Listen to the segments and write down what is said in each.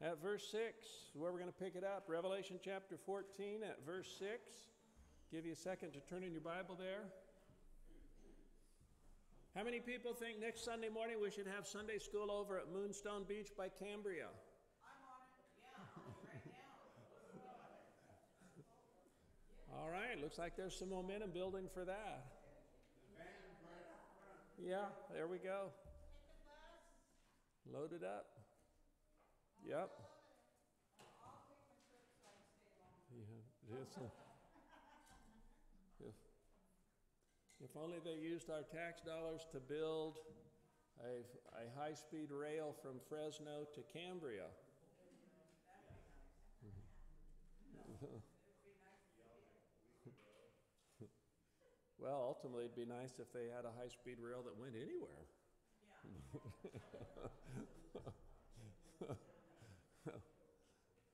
At verse 6, where we're going to pick it up, Revelation chapter 14 at verse 6. Give you a second to turn in your Bible there. How many people think next Sunday morning we should have Sunday school over at Moonstone Beach by Cambria? I'm on it, yeah, right now. All right, looks like there's some momentum building for that. Yeah, there we go. Load it up. Yep. Yeah, it is. a- If, if only they used our tax dollars to build a, a high-speed rail from Fresno to Cambria. Well, ultimately, it'd be nice if they had a high-speed rail that went anywhere.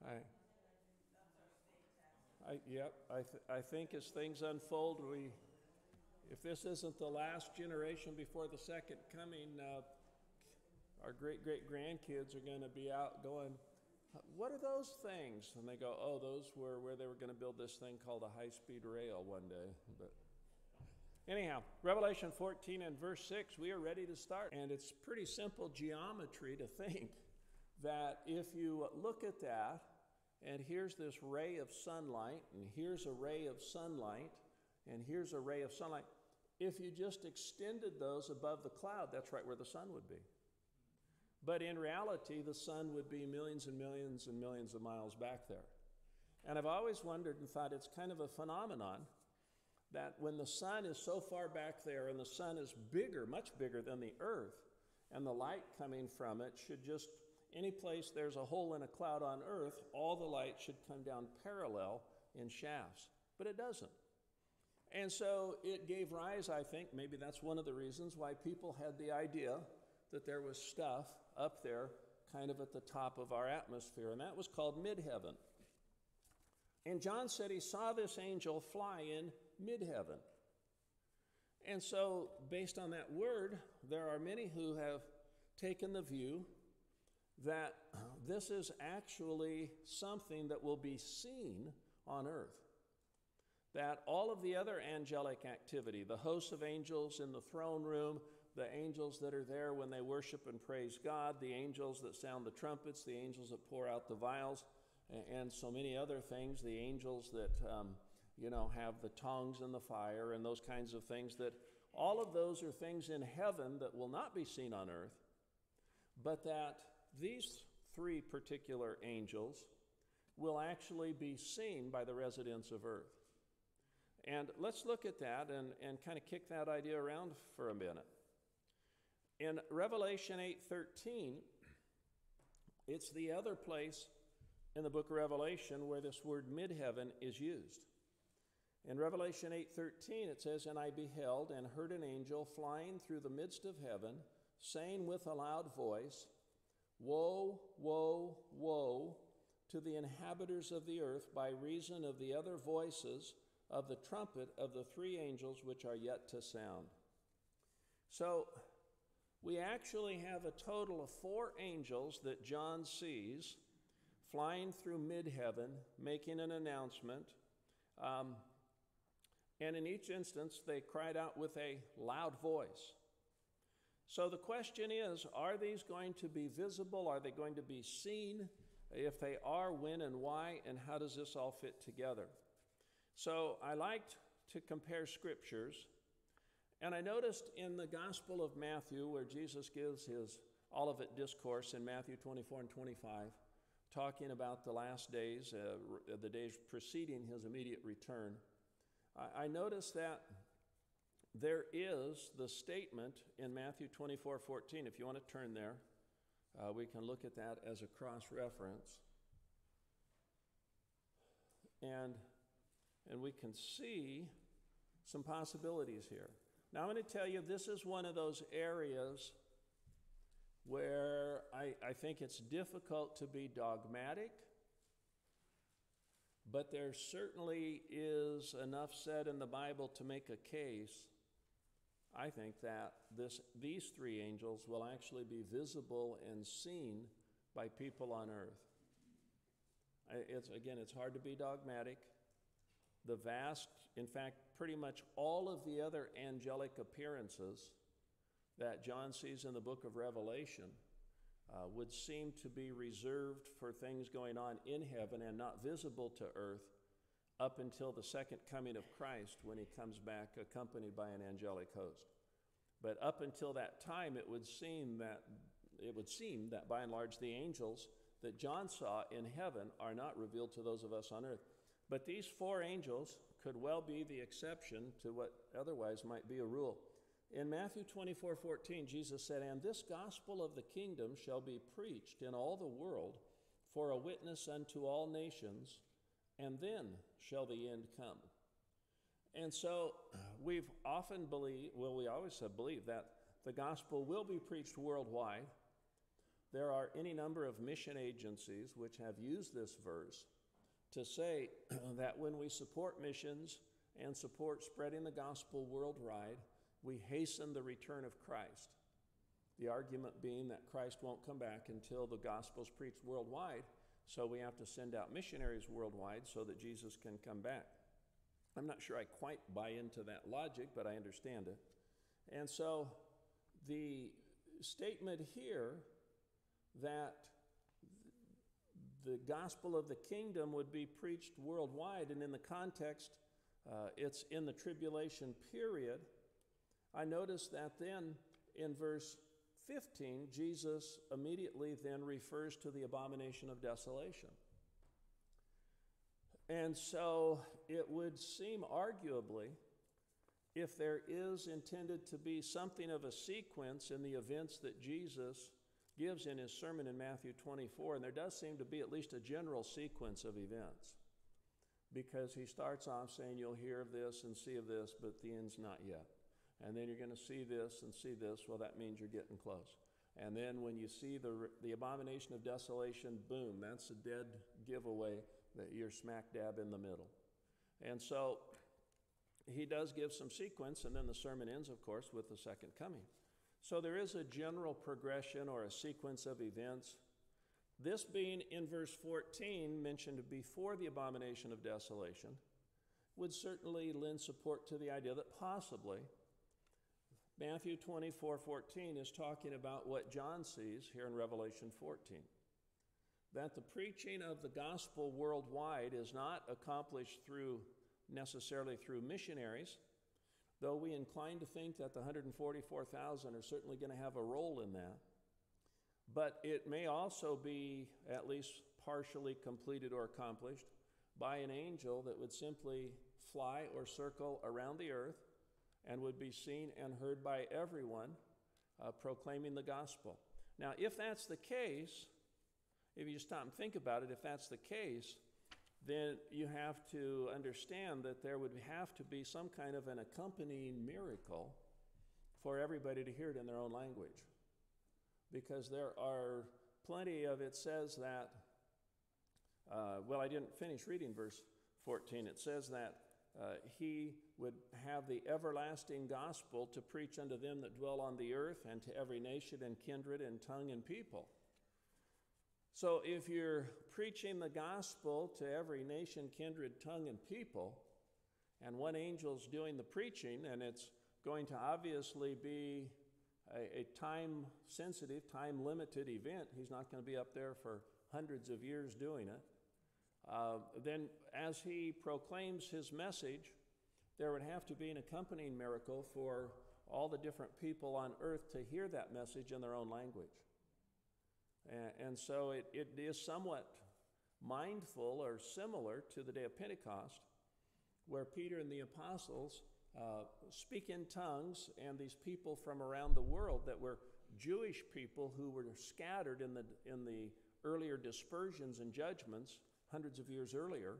I, I, yep, I, th- I think as things unfold, we, if this isn't the last generation before the second coming, uh, our great great grandkids are going to be out going, what are those things? And they go, oh, those were where they were going to build this thing called a high speed rail one day. But anyhow, Revelation 14 and verse 6, we are ready to start. And it's pretty simple geometry to think that if you look at that, and here's this ray of sunlight, and here's a ray of sunlight, and here's a ray of sunlight. If you just extended those above the cloud, that's right where the sun would be. But in reality, the sun would be millions and millions and millions of miles back there. And I've always wondered and thought it's kind of a phenomenon that when the sun is so far back there and the sun is bigger, much bigger than the earth, and the light coming from it should just, any place there's a hole in a cloud on earth, all the light should come down parallel in shafts. But it doesn't. And so it gave rise, I think, maybe that's one of the reasons why people had the idea that there was stuff up there kind of at the top of our atmosphere, and that was called midheaven. And John said he saw this angel fly in midheaven. And so, based on that word, there are many who have taken the view that this is actually something that will be seen on earth. That all of the other angelic activity, the hosts of angels in the throne room, the angels that are there when they worship and praise God, the angels that sound the trumpets, the angels that pour out the vials, and so many other things, the angels that, um, you know, have the tongues and the fire and those kinds of things, that all of those are things in heaven that will not be seen on earth, but that these three particular angels will actually be seen by the residents of earth. And let's look at that and, and kind of kick that idea around for a minute. In Revelation 8:13, it's the other place in the book of Revelation where this word midheaven is used. In Revelation 8:13 it says, "And I beheld and heard an angel flying through the midst of heaven, saying with a loud voice, Woe, woe, woe to the inhabitants of the earth by reason of the other voices of the trumpet of the three angels which are yet to sound." So, we actually have a total of four angels that John sees flying through midheaven, making an announcement. Um, and in each instance, they cried out with a loud voice. So the question is are these going to be visible? Are they going to be seen? If they are, when and why? And how does this all fit together? So I liked to compare scriptures. And I noticed in the Gospel of Matthew, where Jesus gives his Olivet discourse in Matthew 24 and 25, talking about the last days, uh, the days preceding his immediate return, I, I noticed that there is the statement in Matthew 24 14. If you want to turn there, uh, we can look at that as a cross reference. And, and we can see some possibilities here. Now, I'm going to tell you this is one of those areas where I, I think it's difficult to be dogmatic, but there certainly is enough said in the Bible to make a case. I think that this, these three angels will actually be visible and seen by people on earth. It's, again, it's hard to be dogmatic. The vast, in fact, pretty much all of the other angelic appearances that John sees in the book of Revelation uh, would seem to be reserved for things going on in heaven and not visible to earth up until the second coming of Christ when he comes back accompanied by an angelic host. But up until that time, it would seem that it would seem that by and large the angels that John saw in heaven are not revealed to those of us on earth. But these four angels could well be the exception to what otherwise might be a rule. In Matthew 24 14, Jesus said, And this gospel of the kingdom shall be preached in all the world for a witness unto all nations, and then shall the end come. And so we've often believed, well, we always have believed that the gospel will be preached worldwide. There are any number of mission agencies which have used this verse to say that when we support missions and support spreading the gospel worldwide, we hasten the return of Christ. The argument being that Christ won't come back until the gospel is preached worldwide, so we have to send out missionaries worldwide so that Jesus can come back. I'm not sure I quite buy into that logic, but I understand it. And so the statement here that the gospel of the kingdom would be preached worldwide, and in the context, uh, it's in the tribulation period. I notice that then in verse 15, Jesus immediately then refers to the abomination of desolation. And so it would seem, arguably, if there is intended to be something of a sequence in the events that Jesus gives in his sermon in Matthew 24, and there does seem to be at least a general sequence of events. Because he starts off saying, You'll hear of this and see of this, but the end's not yet. And then you're going to see this and see this. Well, that means you're getting close. And then when you see the, the abomination of desolation, boom, that's a dead giveaway that you're smack dab in the middle. And so he does give some sequence, and then the sermon ends, of course, with the second coming. So there is a general progression or a sequence of events. This being in verse 14, mentioned before the abomination of desolation, would certainly lend support to the idea that possibly Matthew 24 14 is talking about what John sees here in Revelation 14. That the preaching of the gospel worldwide is not accomplished through necessarily through missionaries, though we incline to think that the 144,000 are certainly going to have a role in that. But it may also be at least partially completed or accomplished by an angel that would simply fly or circle around the earth and would be seen and heard by everyone uh, proclaiming the gospel. Now, if that's the case, if you stop and think about it, if that's the case, then you have to understand that there would have to be some kind of an accompanying miracle for everybody to hear it in their own language. Because there are plenty of it says that, uh, well, I didn't finish reading verse 14. It says that uh, he would have the everlasting gospel to preach unto them that dwell on the earth and to every nation and kindred and tongue and people. So if you're preaching the gospel to every nation, kindred, tongue, and people, and one angel's doing the preaching, and it's going to obviously be a, a time sensitive, time limited event, he's not going to be up there for hundreds of years doing it. Uh, then, as he proclaims his message, there would have to be an accompanying miracle for all the different people on earth to hear that message in their own language. And, and so it, it is somewhat mindful or similar to the day of Pentecost, where Peter and the apostles uh, speak in tongues, and these people from around the world that were Jewish people who were scattered in the, in the earlier dispersions and judgments hundreds of years earlier.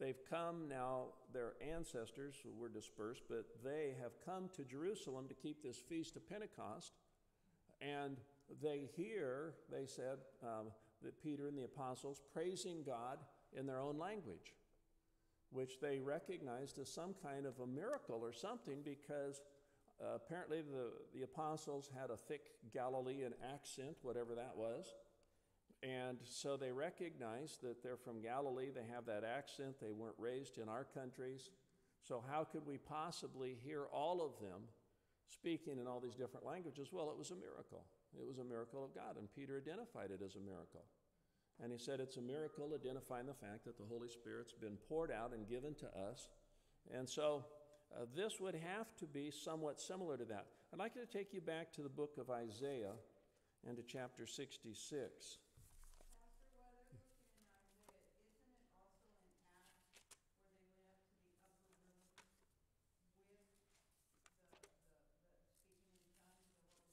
They've come now, their ancestors were dispersed, but they have come to Jerusalem to keep this feast of Pentecost. And they hear, they said, um, that Peter and the apostles praising God in their own language, which they recognized as some kind of a miracle or something because uh, apparently the, the apostles had a thick Galilean accent, whatever that was. And so they recognize that they're from Galilee, they have that accent, they weren't raised in our countries. So, how could we possibly hear all of them speaking in all these different languages? Well, it was a miracle. It was a miracle of God, and Peter identified it as a miracle. And he said it's a miracle identifying the fact that the Holy Spirit's been poured out and given to us. And so, uh, this would have to be somewhat similar to that. I'd like to take you back to the book of Isaiah and to chapter 66. Pastor Weather, in Isaiah, isn't it also in Acts where they went up to the upper room with the, the, the speaking in tongues,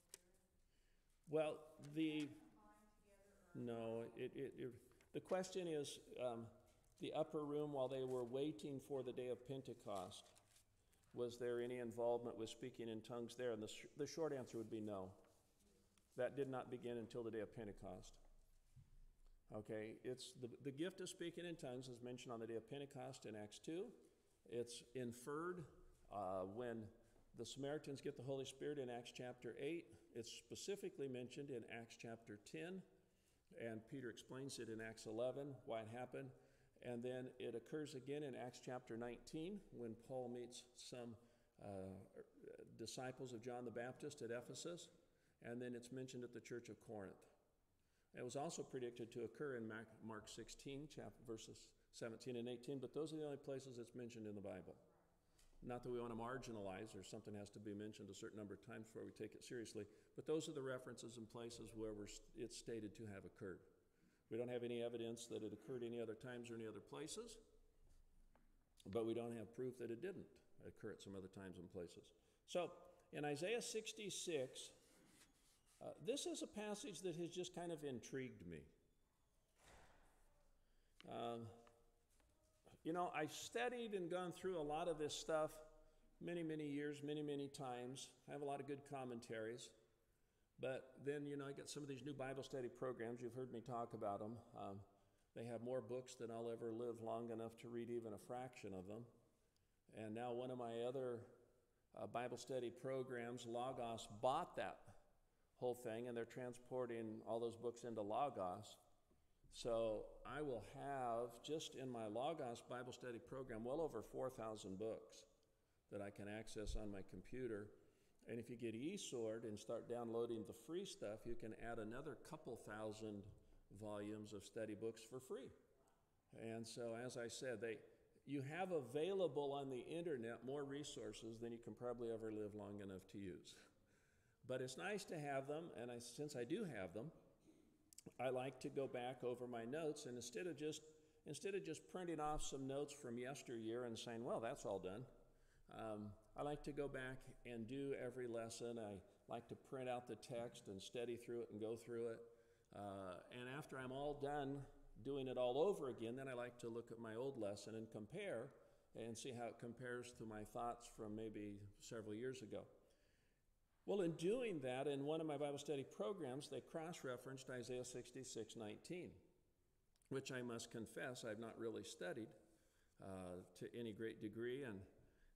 the Holy Spirit? Well, the no, it, it, it the question is um, the upper room while they were waiting for the day of Pentecost. Was there any involvement with speaking in tongues there? And the, sh- the short answer would be no. That did not begin until the day of Pentecost. Okay, it's the, the gift of speaking in tongues is mentioned on the day of Pentecost in Acts 2. It's inferred uh, when the Samaritans get the Holy Spirit in Acts chapter 8. It's specifically mentioned in Acts chapter 10, and Peter explains it in Acts 11 why it happened. And then it occurs again in Acts chapter 19 when Paul meets some uh, disciples of John the Baptist at Ephesus. And then it's mentioned at the church of Corinth. It was also predicted to occur in Mark 16, chapter, verses 17 and 18, but those are the only places it's mentioned in the Bible. Not that we want to marginalize or something has to be mentioned a certain number of times before we take it seriously, but those are the references and places where it's stated to have occurred. We don't have any evidence that it occurred any other times or any other places, but we don't have proof that it didn't occur at some other times and places. So in Isaiah 66, uh, this is a passage that has just kind of intrigued me. Um, you know, I've studied and gone through a lot of this stuff many, many years, many, many times. I have a lot of good commentaries. But then, you know, I get some of these new Bible study programs. You've heard me talk about them. Um, they have more books than I'll ever live long enough to read even a fraction of them. And now, one of my other uh, Bible study programs, Logos, bought that whole thing, and they're transporting all those books into Logos. So I will have just in my Logos Bible study program well over 4,000 books that I can access on my computer. And if you get eSword and start downloading the free stuff, you can add another couple thousand volumes of study books for free. And so, as I said, they, you have available on the internet more resources than you can probably ever live long enough to use. But it's nice to have them, and I, since I do have them, I like to go back over my notes, and instead of just instead of just printing off some notes from yesteryear and saying, "Well, that's all done," um, I like to go back and do every lesson. I like to print out the text and study through it and go through it. Uh, and after I'm all done doing it all over again, then I like to look at my old lesson and compare and see how it compares to my thoughts from maybe several years ago. Well, in doing that, in one of my Bible study programs, they cross referenced Isaiah 66 19, which I must confess I've not really studied uh, to any great degree. And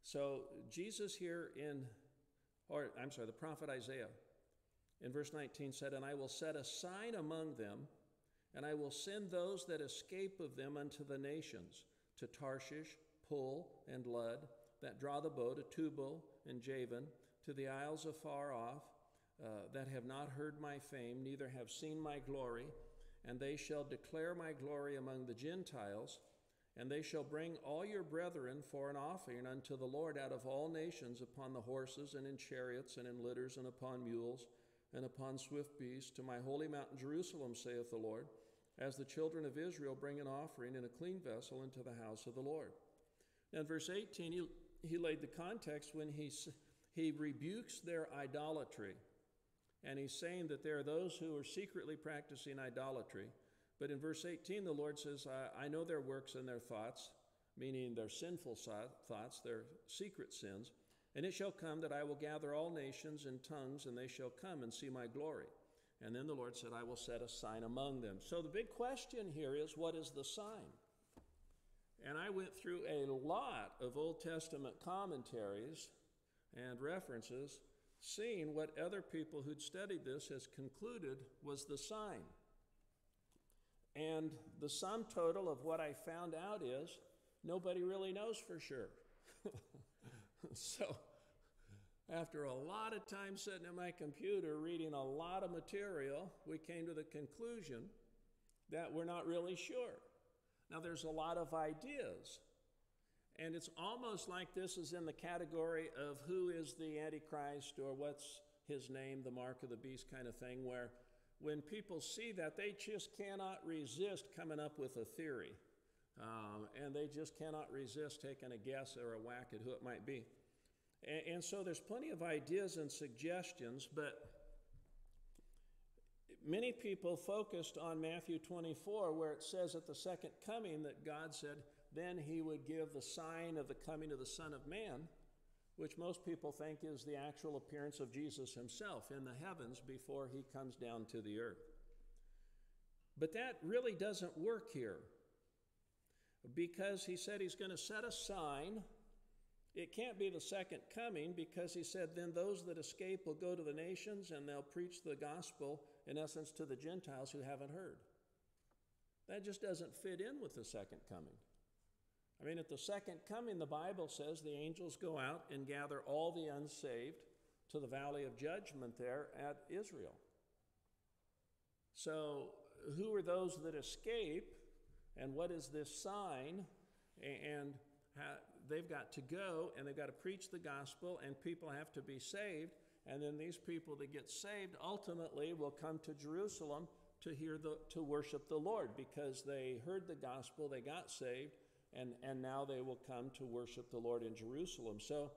so, Jesus here in, or I'm sorry, the prophet Isaiah in verse 19 said, And I will set a sign among them, and I will send those that escape of them unto the nations, to Tarshish, Pul, and Lud, that draw the bow, to Tubal and Javan, to the isles afar off, uh, that have not heard my fame, neither have seen my glory, and they shall declare my glory among the Gentiles. And they shall bring all your brethren for an offering unto the Lord out of all nations upon the horses and in chariots and in litters and upon mules and upon swift beasts to my holy mountain Jerusalem, saith the Lord, as the children of Israel bring an offering in a clean vessel into the house of the Lord. Now, in verse 18, he, he laid the context when he, he rebukes their idolatry. And he's saying that there are those who are secretly practicing idolatry. But in verse 18, the Lord says, I, I know their works and their thoughts, meaning their sinful thoughts, their secret sins. And it shall come that I will gather all nations and tongues, and they shall come and see my glory. And then the Lord said, I will set a sign among them. So the big question here is, what is the sign? And I went through a lot of Old Testament commentaries and references, seeing what other people who'd studied this has concluded was the sign. And the sum total of what I found out is nobody really knows for sure. so, after a lot of time sitting at my computer reading a lot of material, we came to the conclusion that we're not really sure. Now, there's a lot of ideas, and it's almost like this is in the category of who is the Antichrist or what's his name, the mark of the beast kind of thing, where when people see that, they just cannot resist coming up with a theory. Um, and they just cannot resist taking a guess or a whack at who it might be. And, and so there's plenty of ideas and suggestions, but many people focused on Matthew 24, where it says at the second coming that God said, then he would give the sign of the coming of the Son of Man, which most people think is the actual appearance of Jesus himself in the heavens before he comes down to the earth. But that really doesn't work here because he said he's going to set a sign. It can't be the second coming because he said, then those that escape will go to the nations and they'll preach the gospel, in essence, to the Gentiles who haven't heard. That just doesn't fit in with the second coming. I mean, at the second coming, the Bible says the angels go out and gather all the unsaved to the valley of judgment there at Israel. So, who are those that escape, and what is this sign? And they've got to go and they've got to preach the gospel, and people have to be saved. And then these people that get saved ultimately will come to Jerusalem to hear the to worship the Lord because they heard the gospel, they got saved, and, and now they will come to worship the Lord in Jerusalem. So,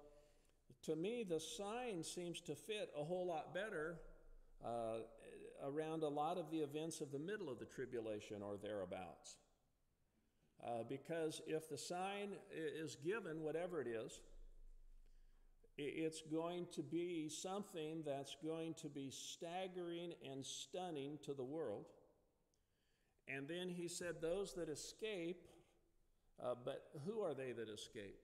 to me, the sign seems to fit a whole lot better uh, around a lot of the events of the middle of the tribulation or thereabouts. Uh, because if the sign is given, whatever it is, it's going to be something that's going to be staggering and stunning to the world. And then he said, Those that escape uh, but who are they that escape?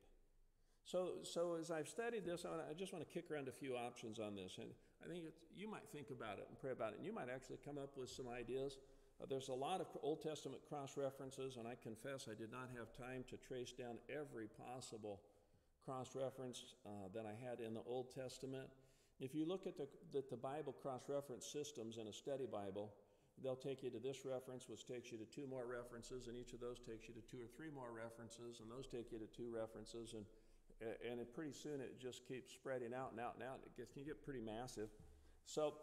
So, so as I've studied this, I just want to kick around a few options on this. And I think you might think about it and pray about it. And you might actually come up with some ideas. Uh, there's a lot of Old Testament cross references, and I confess I did not have time to trace down every possible cross reference uh, that I had in the Old Testament. If you look at the, the, the Bible cross reference systems in a study Bible, they'll take you to this reference, which takes you to two more references, and each of those takes you to two or three more references, and those take you to two references, and and it, pretty soon it just keeps spreading out and out and out. It gets, can get pretty massive. So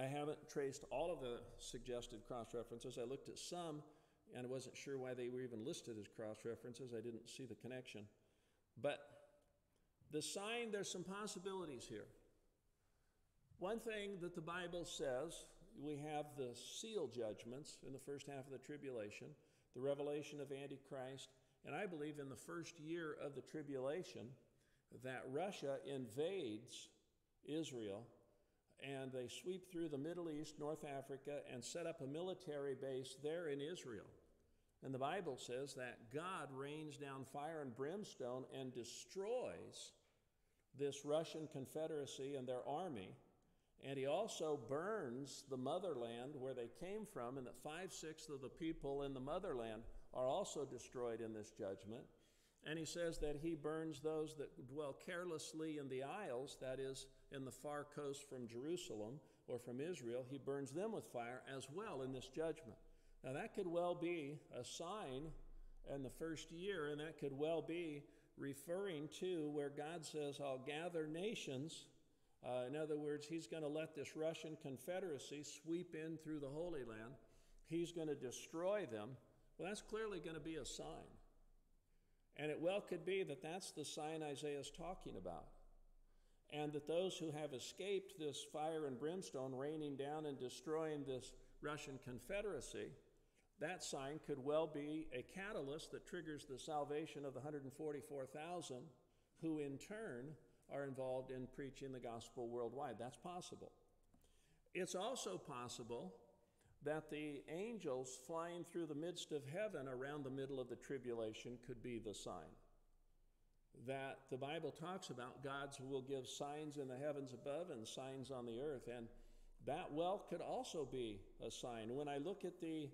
I haven't traced all of the suggested cross references. I looked at some, and I wasn't sure why they were even listed as cross references. I didn't see the connection. But the sign, there's some possibilities here. One thing that the Bible says we have the seal judgments in the first half of the tribulation, the revelation of Antichrist, and I believe in the first year of the tribulation that Russia invades Israel and they sweep through the Middle East, North Africa, and set up a military base there in Israel. And the Bible says that God rains down fire and brimstone and destroys this Russian Confederacy and their army and he also burns the motherland where they came from, and that five sixths of the people in the motherland are also destroyed in this judgment. And he says that he burns those that dwell carelessly in the isles, that is, in the far coast from Jerusalem or from Israel. He burns them with fire as well in this judgment. Now, that could well be a sign in the first year, and that could well be referring to where God says, I'll gather nations uh, in other words, he's going to let this Russian Confederacy sweep in through the Holy Land. He's going to destroy them. Well, that's clearly going to be a sign. And it well could be that that's the sign Isaiah is talking about. And that those who have escaped this fire and brimstone raining down and destroying this Russian Confederacy, that sign could well be a catalyst that triggers the salvation of the 144,000 who in turn are involved in preaching the gospel worldwide. That's possible. It's also possible that the angels flying through the midst of heaven around the middle of the tribulation could be the sign. That the Bible talks about God's will give signs in the heavens above and signs on the earth. And that well could also be a sign. When I look at the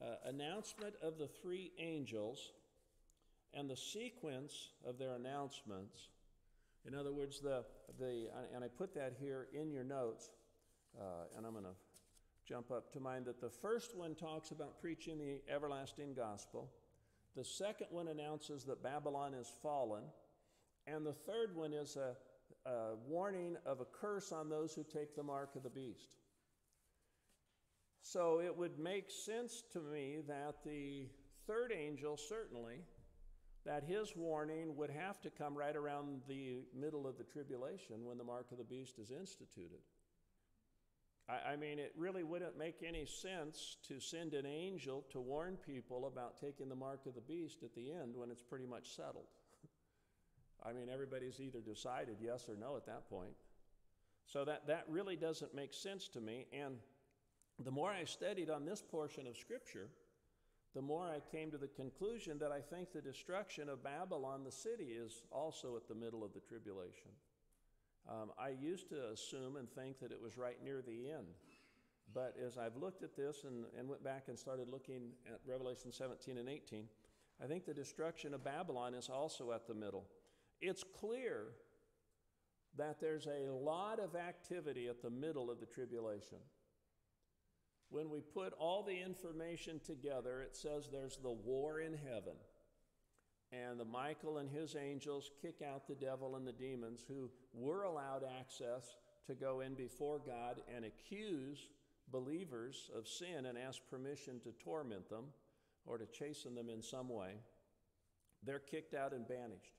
uh, announcement of the three angels and the sequence of their announcements. In other words, the, the, and I put that here in your notes, uh, and I'm going to jump up to mind that the first one talks about preaching the everlasting gospel. The second one announces that Babylon is fallen. And the third one is a, a warning of a curse on those who take the mark of the beast. So it would make sense to me that the third angel, certainly, that his warning would have to come right around the middle of the tribulation when the mark of the beast is instituted. I, I, mean, it really wouldn't make any sense to send an angel to warn people about taking the mark of the beast at the end when it's pretty much settled. I mean, everybody's either decided yes or no at that point. So that, that really doesn't make sense to me. And the more I studied on this portion of Scripture, the more I came to the conclusion that I think the destruction of Babylon, the city, is also at the middle of the tribulation. Um, I used to assume and think that it was right near the end. But as I've looked at this and, and went back and started looking at Revelation 17 and 18, I think the destruction of Babylon is also at the middle. It's clear that there's a lot of activity at the middle of the tribulation. When we put all the information together, it says there's the war in heaven. And the Michael and his angels kick out the devil and the demons who were allowed access to go in before God and accuse believers of sin and ask permission to torment them or to chasten them in some way. They're kicked out and banished.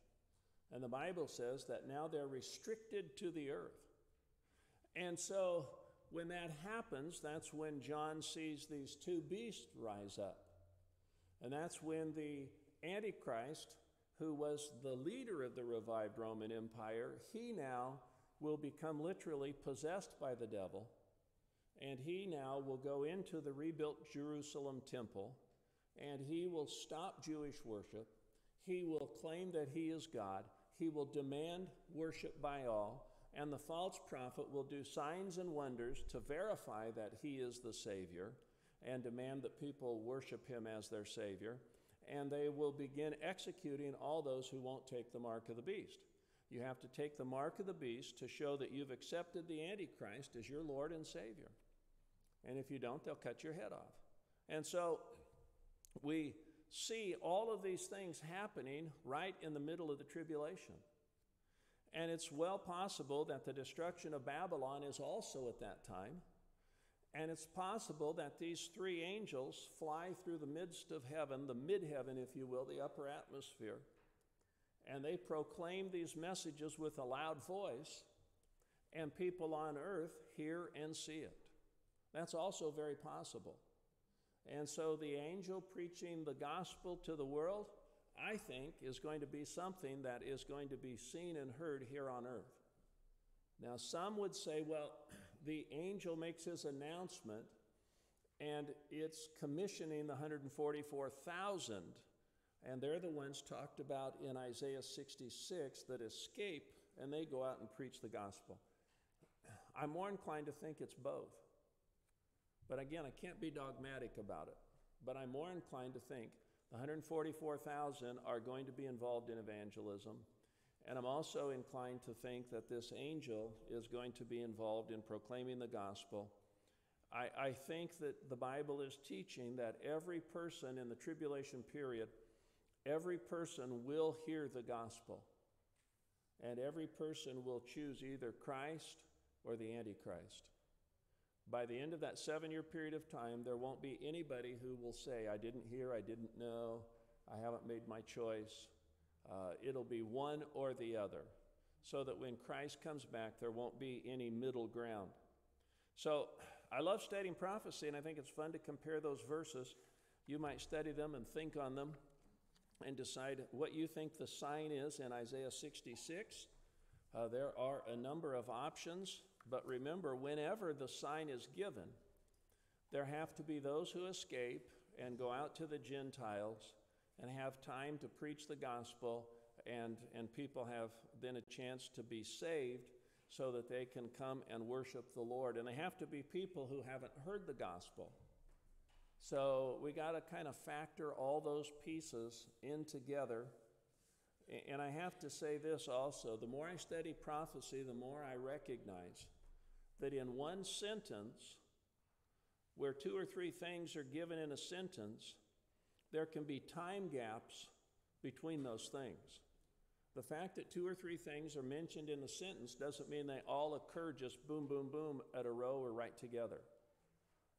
And the Bible says that now they're restricted to the earth. And so when that happens, that's when John sees these two beasts rise up. And that's when the Antichrist, who was the leader of the revived Roman Empire, he now will become literally possessed by the devil. And he now will go into the rebuilt Jerusalem temple and he will stop Jewish worship. He will claim that he is God. He will demand worship by all and the false prophet will do signs and wonders to verify that he is the Savior and demand that people worship him as their Savior. And they will begin executing all those who won't take the mark of the beast. You have to take the mark of the beast to show that you've accepted the Antichrist as your Lord and Savior. And if you don't, they'll cut your head off. And so we see all of these things happening right in the middle of the tribulation. And it's well possible that the destruction of Babylon is also at that time. And it's possible that these three angels fly through the midst of heaven, the mid heaven, if you will, the upper atmosphere, and they proclaim these messages with a loud voice, and people on earth hear and see it. That's also very possible. And so the angel preaching the gospel to the world I think, is going to be something that is going to be seen and heard here on earth. Now, some would say, well, the angel makes his announcement and it's commissioning the 144,000, and they're the ones talked about in Isaiah 66 that escape and they go out and preach the gospel. I'm more inclined to think it's both. But again, I can't be dogmatic about it. But I'm more inclined to think the 144,000 are going to be involved in evangelism. And I'm also inclined to think that this angel is going to be involved in proclaiming the gospel. I, I, think that the Bible is teaching that every person in the tribulation period, every person will hear the gospel. And every person will choose either Christ or the Antichrist. By the end of that seven year period of time, there won't be anybody who will say, I didn't hear, I didn't know, I haven't made my choice. Uh, it'll be one or the other, so that when Christ comes back, there won't be any middle ground. So I love studying prophecy, and I think it's fun to compare those verses. You might study them and think on them and decide what you think the sign is in Isaiah 66. Uh, there are a number of options. But remember, whenever the sign is given, there have to be those who escape and go out to the Gentiles and have time to preach the gospel, and, and people have then a chance to be saved so that they can come and worship the Lord. And they have to be people who haven't heard the gospel. So we got to kind of factor all those pieces in together. And I have to say this also the more I study prophecy, the more I recognize that in one sentence, where two or three things are given in a sentence, there can be time gaps between those things. The fact that two or three things are mentioned in a sentence doesn't mean they all occur just boom, boom, boom at a row or right together.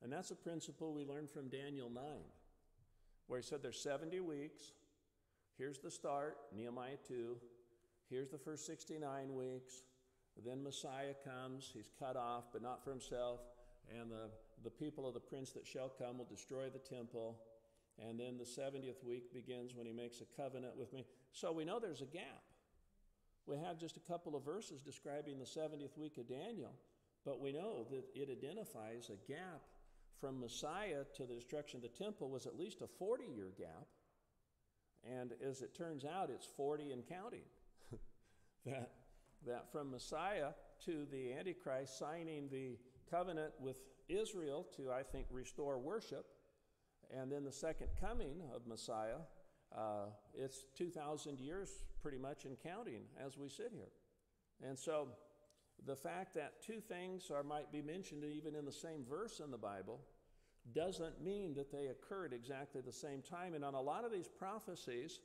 And that's a principle we learned from Daniel 9, where he said there's 70 weeks. Here's the start, Nehemiah 2. Here's the first 69 weeks. Then Messiah comes. He's cut off, but not for himself. And the, the people of the prince that shall come will destroy the temple. And then the 70th week begins when he makes a covenant with me. So we know there's a gap. We have just a couple of verses describing the 70th week of Daniel, but we know that it identifies a gap from Messiah to the destruction of the temple was at least a 40 year gap. And as it turns out, it's 40 and counting. that, that from Messiah to the Antichrist signing the covenant with Israel to, I think, restore worship, and then the second coming of Messiah, uh, it's 2,000 years pretty much in counting as we sit here. And so the fact that two things are, might be mentioned even in the same verse in the Bible doesn't mean that they occurred exactly the same time. And on a lot of these prophecies,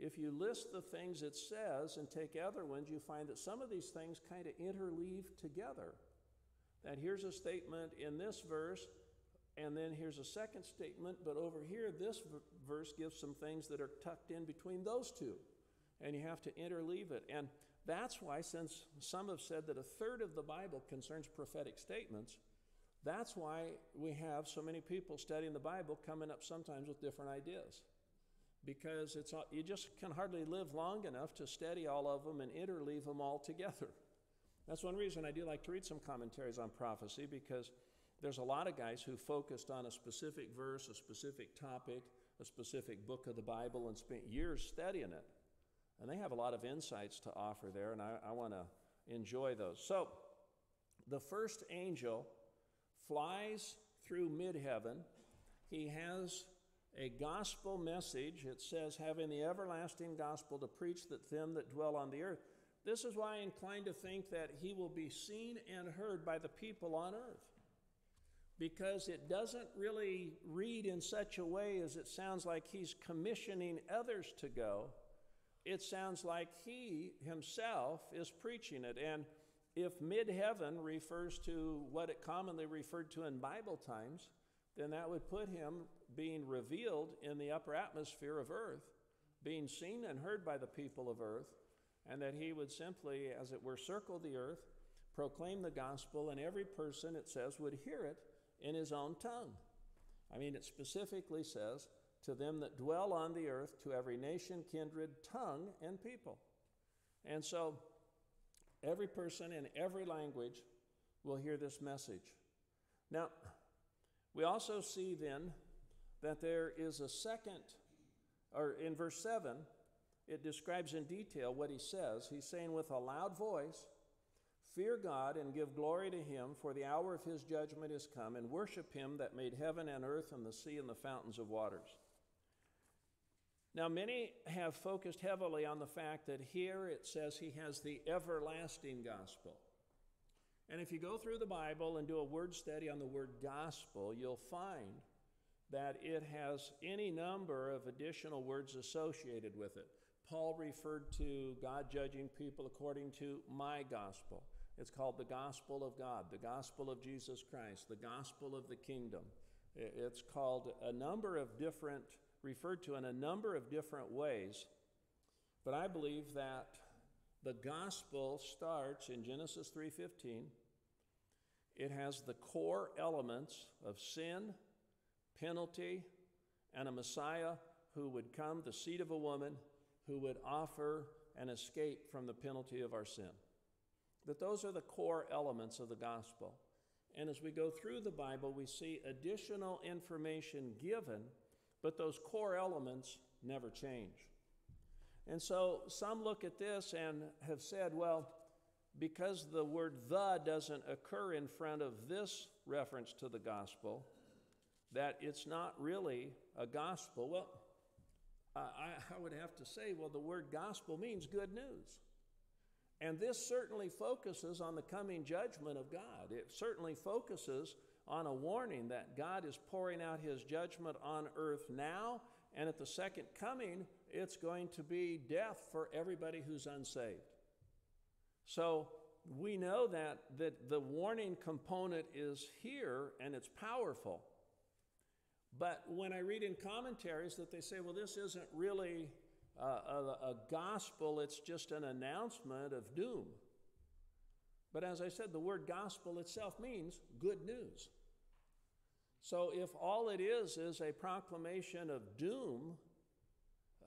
if you list the things it says and take other ones, you find that some of these things kind of interleave together. That here's a statement in this verse, and then here's a second statement, but over here, this v- verse gives some things that are tucked in between those two. And you have to interleave it. And that's why, since some have said that a third of the Bible concerns prophetic statements, that's why we have so many people studying the Bible coming up sometimes with different ideas. Because it's, you just can hardly live long enough to study all of them and interleave them all together. That's one reason I do like to read some commentaries on prophecy because there's a lot of guys who focused on a specific verse, a specific topic, a specific book of the Bible, and spent years studying it. And they have a lot of insights to offer there, and I, I want to enjoy those. So, the first angel flies through mid heaven. He has a gospel message. It says, having the everlasting gospel to preach that them that dwell on the earth. This is why I incline to think that he will be seen and heard by the people on earth. Because it doesn't really read in such a way as it sounds like he's commissioning others to go. It sounds like he himself is preaching it. And if mid heaven refers to what it commonly referred to in Bible times, then that would put him being revealed in the upper atmosphere of earth, being seen and heard by the people of earth, and that he would simply, as it were, circle the earth, proclaim the gospel, and every person, it says, would hear it in his own tongue. I mean, it specifically says, to them that dwell on the earth, to every nation, kindred, tongue, and people. And so, every person in every language will hear this message. Now, we also see then that there is a second, or in verse 7, it describes in detail what he says. He's saying, with a loud voice, Fear God and give glory to him, for the hour of his judgment is come, and worship him that made heaven and earth and the sea and the fountains of waters. Now, many have focused heavily on the fact that here it says he has the everlasting gospel. And if you go through the Bible and do a word study on the word gospel, you'll find that it has any number of additional words associated with it. Paul referred to God judging people according to my gospel. It's called the gospel of God, the gospel of Jesus Christ, the gospel of the kingdom. It's called a number of different, referred to in a number of different ways. But I believe that the gospel starts in Genesis 3:15. It has the core elements of sin, penalty, and a Messiah who would come, the seed of a woman, who would offer an escape from the penalty of our sin. That those are the core elements of the gospel. And as we go through the Bible, we see additional information given, but those core elements never change. And so some look at this and have said, well, because the word the doesn't occur in front of this reference to the gospel, that it's not really a gospel. Well, I, I- would have to say, well, the word gospel means good news. And this certainly focuses on the coming judgment of God. It certainly focuses on a warning that God is pouring out his judgment on earth now, and at the second coming, it's going to be death for everybody who's unsaved. So we know that, that the warning component is here and it's powerful. But when I read in commentaries that they say, well, this isn't really a, a, a gospel, it's just an announcement of doom. But as I said, the word gospel itself means good news. So if all it is is a proclamation of doom,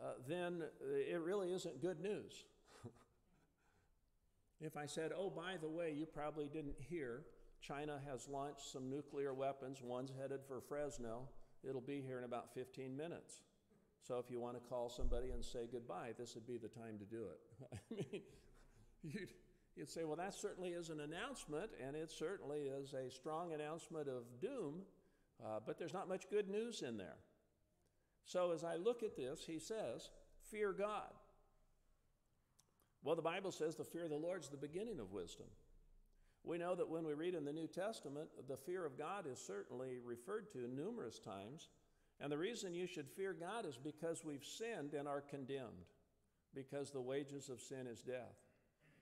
uh, then it really isn't good news. if I said, oh, by the way, you probably didn't hear, China has launched some nuclear weapons, one's headed for Fresno, it'll be here in about 15 minutes. So if you want to call somebody and say goodbye, this would be the time to do it. I mean, you'd, you'd say, well, that certainly is an announcement, and it certainly is a strong announcement of doom, uh, but there's not much good news in there. So as I look at this, he says, fear God. Well, the Bible says the fear of the Lord is the beginning of wisdom. We know that when we read in the New Testament, the fear of God is certainly referred to numerous times. And the reason you should fear God is because we've sinned and are condemned, because the wages of sin is death.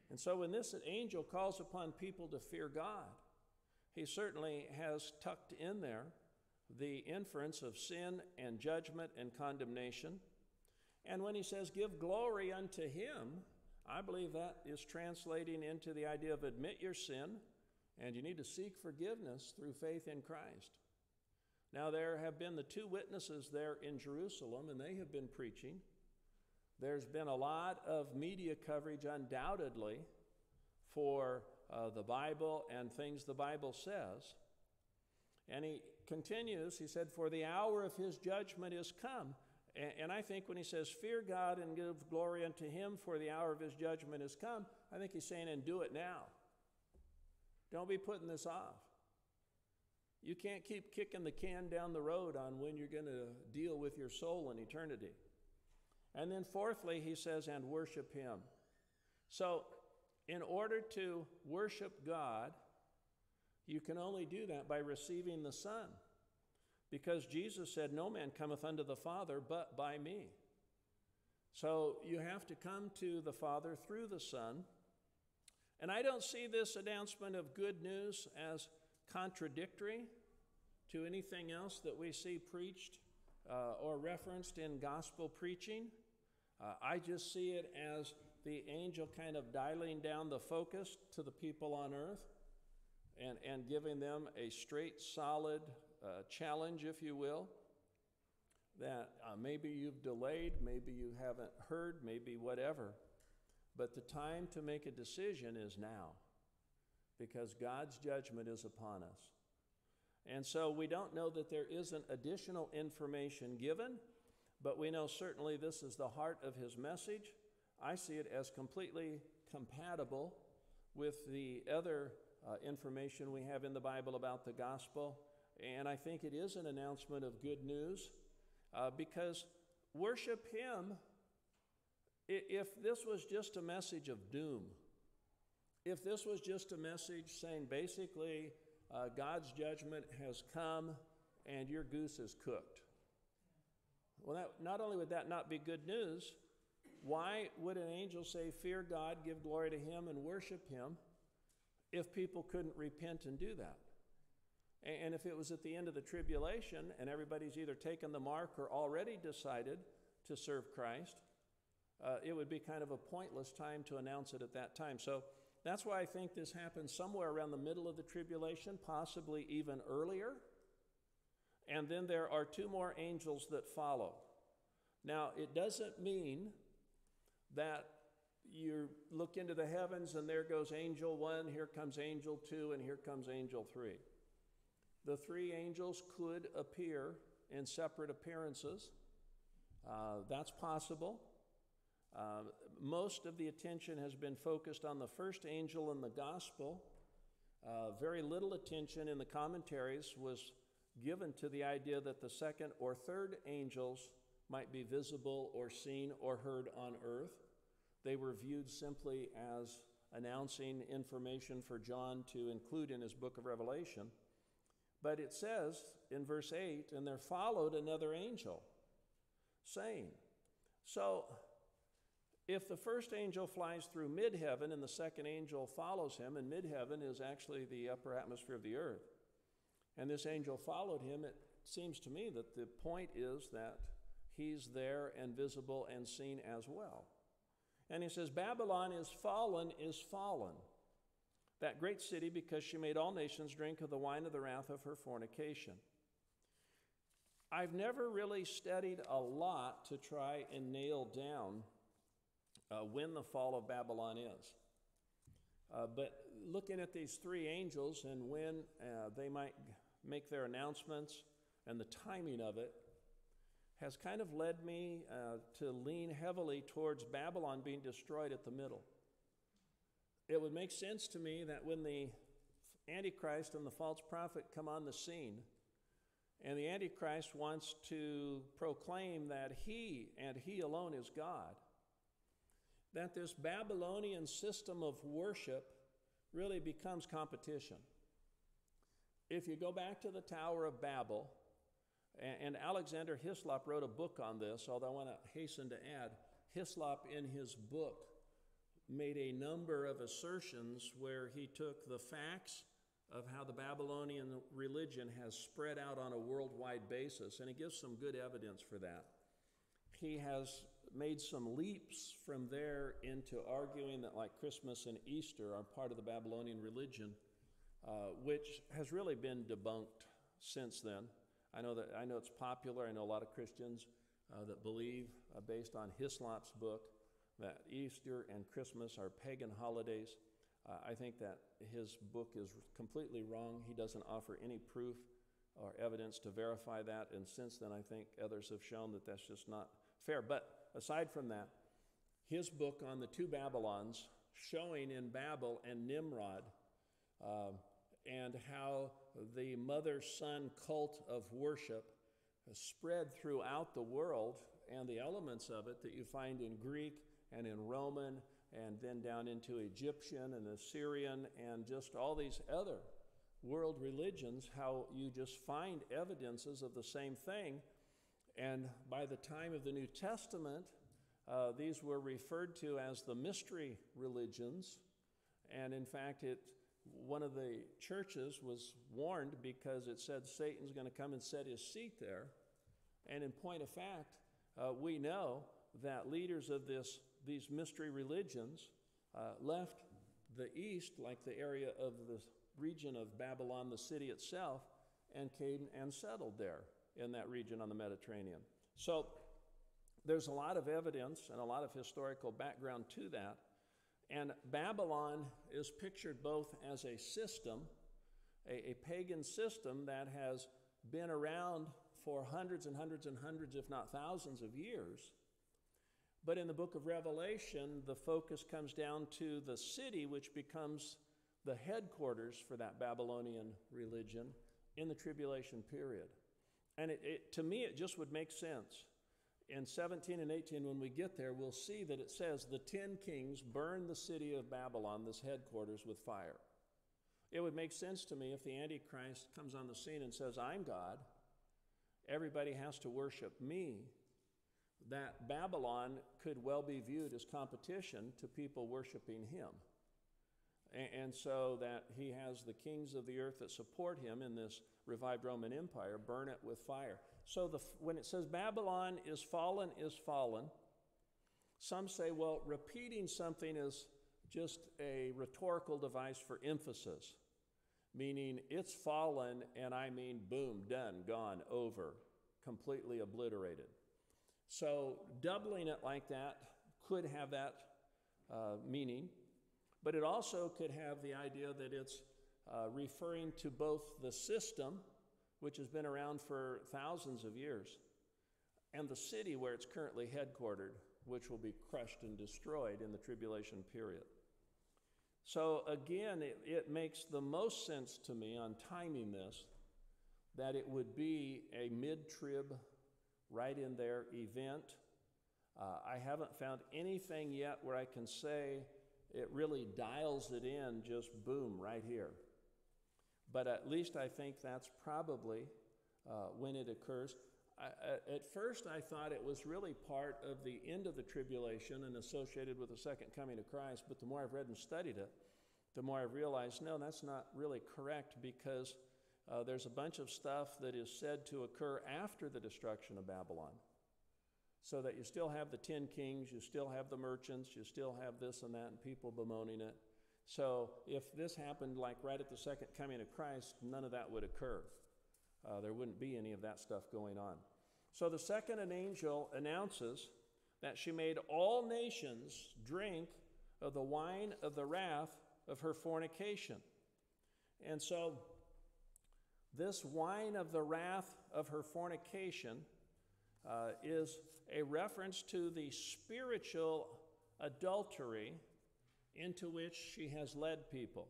And so when this angel calls upon people to fear God, he certainly has tucked in there the inference of sin and judgment and condemnation. And when he says, Give glory unto him, I believe that is translating into the idea of admit your sin, and you need to seek forgiveness through faith in Christ. Now, there have been the two witnesses there in Jerusalem, and they have been preaching. There's been a lot of media coverage, undoubtedly, for uh, the Bible and things the Bible says. And he continues, he said, For the hour of his judgment is come. And, and I think when he says, Fear God and give glory unto him, for the hour of his judgment is come, I think he's saying, And do it now. Don't be putting this off. You can't keep kicking the can down the road on when you're going to deal with your soul in eternity. And then, fourthly, he says, and worship him. So, in order to worship God, you can only do that by receiving the Son. Because Jesus said, No man cometh unto the Father but by me. So you have to come to the Father through the Son. And I don't see this announcement of good news as contradictory to anything else that we see preached uh, or referenced in gospel preaching. Uh, I just see it as the angel kind of dialing down the focus to the people on earth and, and giving them a straight, solid challenge, if you will, that uh, maybe you've delayed, maybe you haven't heard, maybe whatever. But the time to make a decision is now because God's judgment is upon us. And so we don't know that there isn't additional information given, but we know certainly this is the heart of his message. I see it as completely compatible with the other uh, information we have in the Bible about the gospel. And I think it is an announcement of good news uh, because worship him. If this was just a message of doom, if this was just a message saying basically uh, God's judgment has come and your goose is cooked, well, that, not only would that not be good news, why would an angel say, Fear God, give glory to Him, and worship Him if people couldn't repent and do that? And if it was at the end of the tribulation and everybody's either taken the mark or already decided to serve Christ, uh, it would be kind of a pointless time to announce it at that time. So that's why I think this happens somewhere around the middle of the tribulation, possibly even earlier. And then there are two more angels that follow. Now, it doesn't mean that you look into the heavens and there goes angel one, here comes angel two, and here comes angel three. The three angels could appear in separate appearances. Uh, that's possible. Uh, most of the attention has been focused on the first angel in the gospel. Uh, very little attention in the commentaries was given to the idea that the second or third angels might be visible or seen or heard on earth. They were viewed simply as announcing information for John to include in his book of Revelation. But it says in verse 8, and there followed another angel, saying, So if the first angel flies through mid heaven and the second angel follows him, and mid heaven is actually the upper atmosphere of the earth, and this angel followed him, it seems to me that the point is that he's there and visible and seen as well. And he says, Babylon is fallen, is fallen. That great city, because she made all nations drink of the wine of the wrath of her fornication. I've never really studied a lot to try and nail down uh, when the fall of Babylon is. Uh, but looking at these three angels and when uh, they might make their announcements and the timing of it has kind of led me uh, to lean heavily towards Babylon being destroyed at the middle. It would make sense to me that when the Antichrist and the false prophet come on the scene, and the Antichrist wants to proclaim that he and he alone is God, that this Babylonian system of worship really becomes competition. If you go back to the Tower of Babel, and Alexander Hislop wrote a book on this, although I want to hasten to add, Hislop in his book made a number of assertions where he took the facts of how the Babylonian religion has spread out on a worldwide basis, and he gives some good evidence for that. He has made some leaps from there into arguing that, like Christmas and Easter, are part of the Babylonian religion, uh, which has really been debunked since then. I know that I know it's popular. I know a lot of Christians uh, that believe, uh, based on Hislop's book, that Easter and Christmas are pagan holidays. Uh, I think that his book is completely wrong. He doesn't offer any proof or evidence to verify that, and since then, I think others have shown that that's just not fair. But aside from that, his book on the two Babylons, showing in Babel and Nimrod, uh, and how the mother son cult of worship spread throughout the world, and the elements of it that you find in Greek and in Roman, and then down into Egyptian and Assyrian, and just all these other world religions, how you just find evidences of the same thing. And by the time of the New Testament, uh, these were referred to as the mystery religions. And in fact, it one of the churches was warned because it said Satan's going to come and set his seat there. And in point of fact, uh, we know that leaders of this, these mystery religions uh, left the east, like the area of the region of Babylon, the city itself, and came and settled there in that region on the Mediterranean. So there's a lot of evidence and a lot of historical background to that. And Babylon is pictured both as a system, a, a, pagan system that has been around for hundreds and hundreds and hundreds, if not thousands of years. But in the book of Revelation, the focus comes down to the city, which becomes the headquarters for that Babylonian religion in the tribulation period. And it, it, to me, it just would make sense in 17 and 18, when we get there, we'll see that it says the ten kings burned the city of Babylon, this headquarters, with fire. It would make sense to me if the Antichrist comes on the scene and says, I'm God, everybody has to worship me, that Babylon could well be viewed as competition to people worshiping him. And so that he has the kings of the earth that support him in this revived Roman Empire burn it with fire. So the, when it says Babylon is fallen, is fallen, some say, well, repeating something is just a rhetorical device for emphasis, meaning it's fallen, and I mean boom, done, gone, over, completely obliterated. So doubling it like that could have that uh, meaning, but it also could have the idea that it's uh, referring to both the system which has been around for thousands of years, and the city where it's currently headquartered, which will be crushed and destroyed in the tribulation period. So, again, it, it makes the most sense to me on timing this that it would be a mid trib, right in there event. Uh, I haven't found anything yet where I can say it really dials it in, just boom, right here. But at least I think that's probably uh, when it occurs. I, at first, I thought it was really part of the end of the tribulation and associated with the second coming of Christ, but the more I've read and studied it, the more I've realized no, that's not really correct because uh, there's a bunch of stuff that is said to occur after the destruction of Babylon. So that you still have the ten kings, you still have the merchants, you still have this and that, and people bemoaning it. So if this happened like right at the second coming of Christ, none of that would occur. Uh, there wouldn't be any of that stuff going on. So the second an angel announces that she made all nations drink of the wine of the wrath of her fornication. And so this wine of the wrath of her fornication uh, is a reference to the spiritual adultery into which she has led people.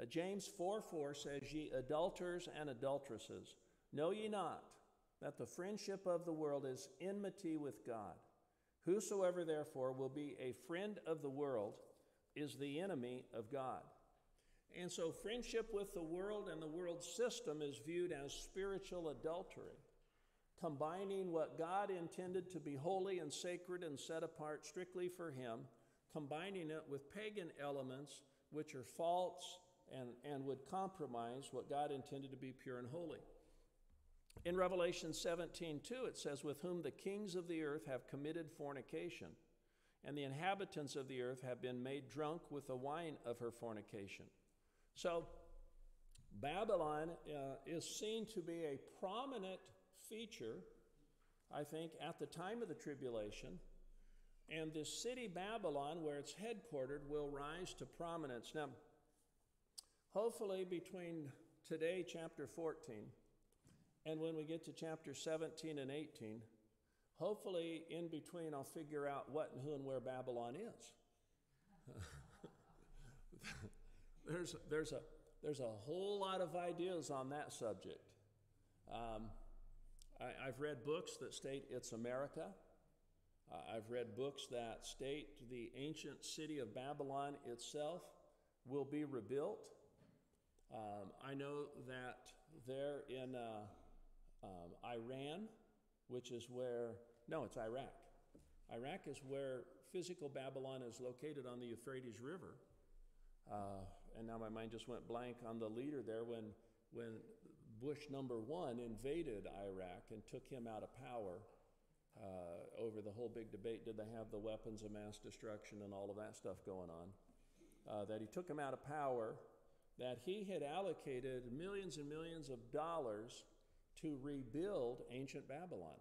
Uh, James 4 4 says, Ye adulterers and adulteresses, know ye not that the friendship of the world is enmity with God? Whosoever therefore will be a friend of the world is the enemy of God. And so, friendship with the world and the world system is viewed as spiritual adultery, combining what God intended to be holy and sacred and set apart strictly for Him, combining it with pagan elements which are false and, and would compromise what God intended to be pure and holy. In Revelation 17, 2, it says, With whom the kings of the earth have committed fornication, and the inhabitants of the earth have been made drunk with the wine of her fornication. So, Babylon uh, is seen to be a prominent feature, I think, at the time of the tribulation. And this city, Babylon, where it's headquartered, will rise to prominence. Now, hopefully, between today, chapter 14, and when we get to chapter 17 and 18, hopefully, in between, I'll figure out what and who and where Babylon is. there's, there's, a, there's a whole lot of ideas on that subject. Um, I, I've read books that state it's America. Uh, I've read books that state the ancient city of Babylon itself will be rebuilt. Um, I know that there in uh, um, Iran, which is where, no, it's Iraq. Iraq is where physical Babylon is located on the Euphrates River. Uh, and now my mind just went blank on the leader there when, when Bush number one invaded Iraq and took him out of power uh, over the whole big debate did they have the weapons of mass destruction and all of that stuff going on? Uh, that he took him out of power, that he had allocated millions and millions of dollars to rebuild ancient Babylon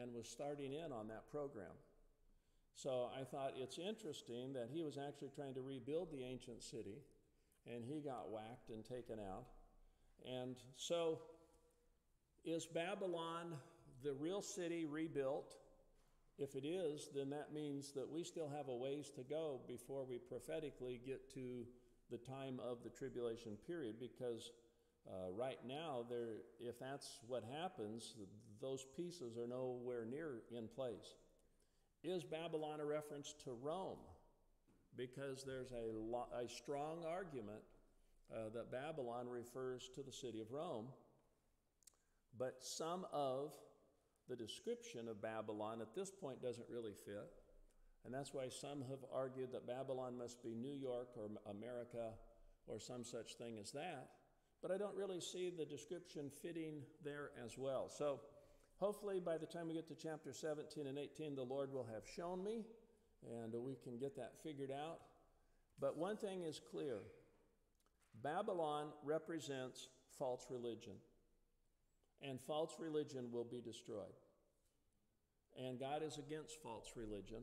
and was starting in on that program. So I thought it's interesting that he was actually trying to rebuild the ancient city and he got whacked and taken out. And so is Babylon the real city rebuilt? If it is, then that means that we still have a ways to go before we prophetically get to the time of the tribulation period because uh, right now, there, if that's what happens, those pieces are nowhere near in place. Is Babylon a reference to Rome? Because there's a, lo- a strong argument uh, that Babylon refers to the city of Rome, but some of the description of Babylon at this point doesn't really fit. And that's why some have argued that Babylon must be New York or America or some such thing as that but I don't really see the description fitting there as well. So hopefully by the time we get to chapter 17 and 18, the Lord will have shown me and we can get that figured out. But one thing is clear Babylon represents false religion, and false religion will be destroyed. And God is against false religion.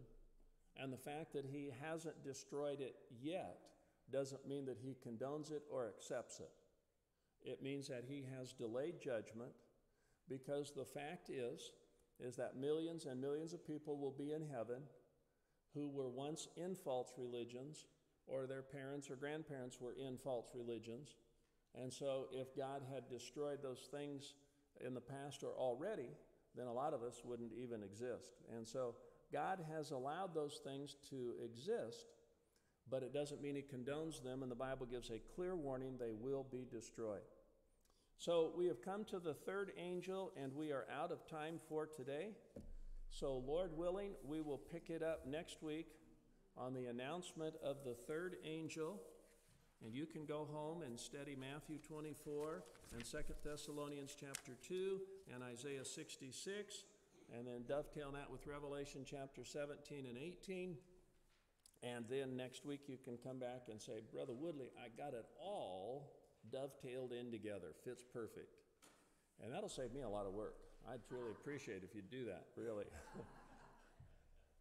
And the fact that He hasn't destroyed it yet doesn't mean that He condones it or accepts it. It means that he has delayed judgment because the fact is is that millions and millions of people will be in heaven who were once in false religions or their parents or grandparents were in false religions And so, if God had destroyed those things in the past or already, then a lot of us wouldn't even exist. And so, God has allowed those things to exist, but it doesn't mean He condones them, and the Bible gives a clear warning they will be destroyed. So, we have come to the third angel, and we are out of time for today. So, Lord willing, we will pick it up next week on the announcement of the third angel. And you can go home and study Matthew 24 and 2 Thessalonians chapter 2 and Isaiah 66, and then dovetail that with Revelation chapter 17 and 18. And then next week you can come back and say, Brother Woodley, I got it all dovetailed in together, fits perfect. And that'll save me a lot of work. I'd truly appreciate if you'd do that, really.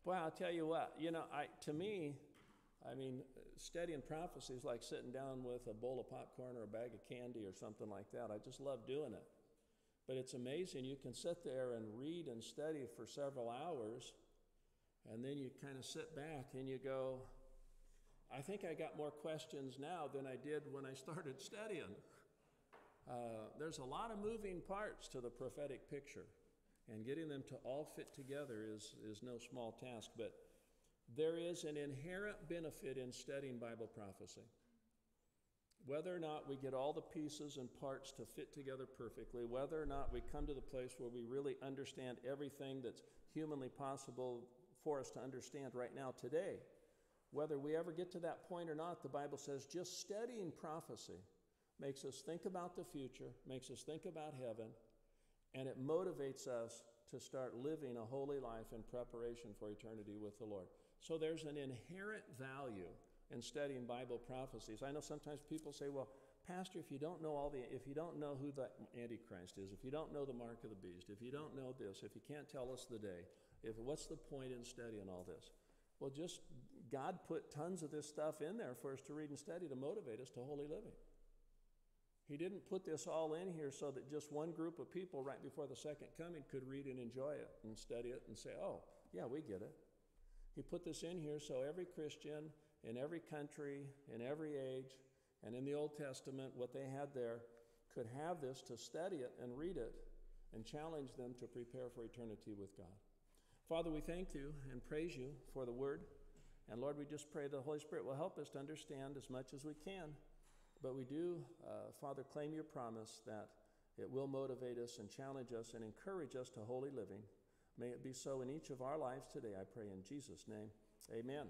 Boy, I'll tell you what, you know, I, to me, I mean, studying prophecy is like sitting down with a bowl of popcorn or a bag of candy or something like that. I just love doing it. But it's amazing. You can sit there and read and study for several hours, and then you kind of sit back and you go, I think I got more questions now than I did when I started studying. Uh, there's a lot of moving parts to the prophetic picture, and getting them to all fit together is, is no small task. But there is an inherent benefit in studying Bible prophecy. Whether or not we get all the pieces and parts to fit together perfectly, whether or not we come to the place where we really understand everything that's humanly possible for us to understand right now today, whether we ever get to that point or not, the Bible says just studying prophecy makes us think about the future, makes us think about heaven, and it motivates us to start living a holy life in preparation for eternity with the Lord. So there's an inherent value in studying Bible prophecies. I know sometimes people say, well, Pastor, if you don't know all the, if you don't know who the Antichrist is, if you don't know the mark of the beast, if you don't know this, if you can't tell us the day, if what's the point in studying all this? Well, just God put tons of this stuff in there for us to read and study to motivate us to holy living. He didn't put this all in here so that just one group of people right before the second coming could read and enjoy it and study it and say, oh, yeah, we get it. He put this in here so every Christian in every country, in every age, and in the Old Testament, what they had there, could have this to study it and read it and challenge them to prepare for eternity with God. Father, we thank you and praise you for the word. And Lord, we just pray the Holy Spirit will help us to understand as much as we can. But we do, uh, Father, claim your promise that it will motivate us and challenge us and encourage us to holy living. May it be so in each of our lives today, I pray in Jesus' name. Amen.